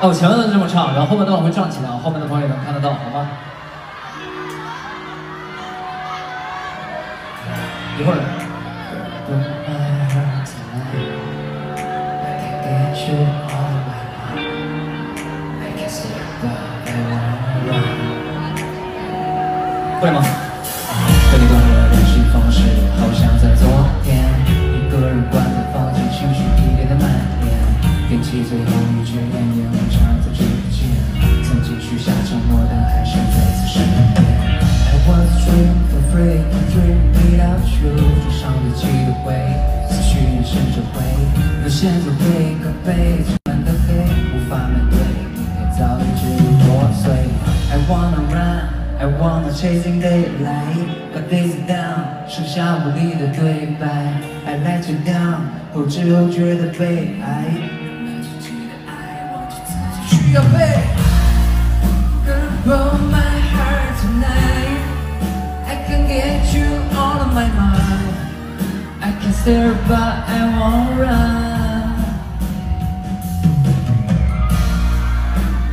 哦，前面的这么唱，然后后面的我会站起来，后面的朋友也能看得到，好吗？一会儿。会吗？后一支烟，烟雾缠在指尖。曾经许下承诺，但还是再次失眠。I was dreaming for free, dreaming without you。桌上堆积的灰，思绪延伸着灰，流线在灰咖啡，充满的黑，无法面对，明天早已支离破碎。I wanna run。I wanna chasing daylight, but days down，剩下无力的对白。I let you down，后知后觉的悲哀。your bed. My heart tonight. I can get you out of my mind. I can stare but I won't run.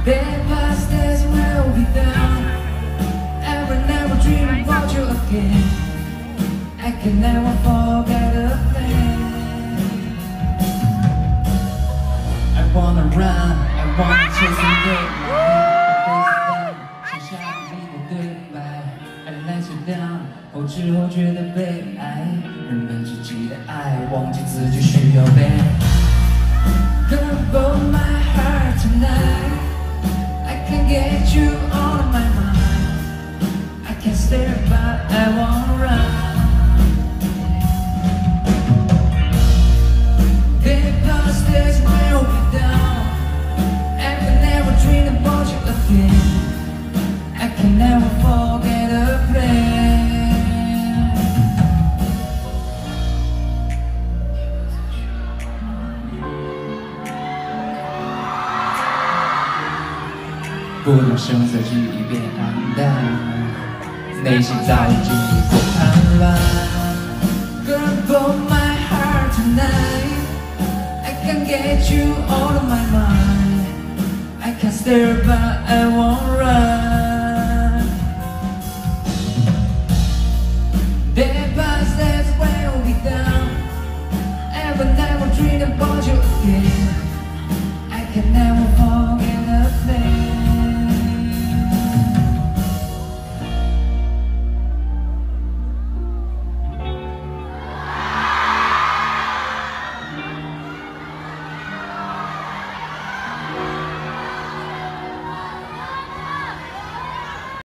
The past days will be done I will never dream about you again. I can never fall wanna run, I wanna chase and get my 剩下你的对白，I let you down，后知后觉的悲哀，人们只记得爱，忘记自己需要被。Girl, blow my heart tonight. I can get you all of my mind. I can stare, but I won't 不能声色去以便看淡，内心早已经无所贪婪。Girl, blow my heart tonight. I can get you out of my mind. I can stare, but I won't run. The by day, when be down, I will never dream about you again. I can never forget.